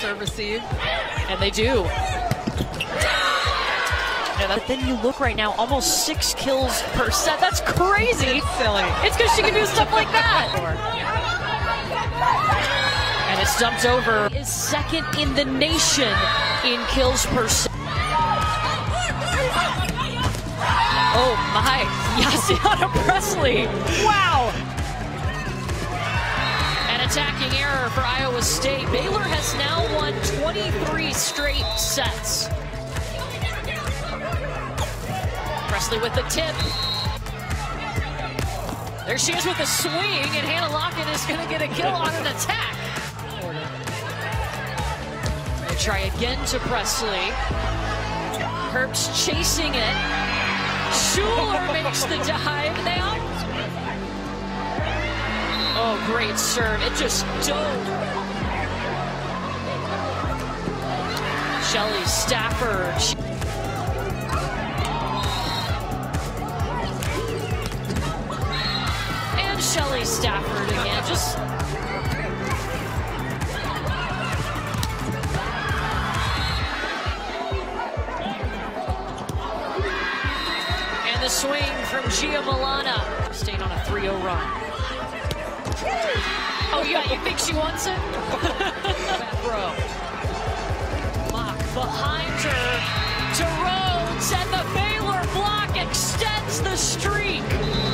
serve receive. And they do. but then you look right now, almost six kills per set. That's crazy. It's silly. It's because she can do stuff like that. And it's dumped over. Is second in the nation in kills per set. Oh my, Yossiana Pressley. Wow. An attacking error for Iowa State. Baylor has now 23 straight sets. Pressley with the tip. There she is with the swing, and Hannah Lockin is going to get a kill on an attack. They try again to Pressley. Herbst chasing it. Schuler makes the dive. Out. Oh, great serve. It just dove. Shelly Stafford. And Shelly Stafford again. Just And the swing from Gia Milana. Staying on a 3-0 run. Oh yeah, you think she wants it? behind her to Rhodes, and the Baylor block extends the streak.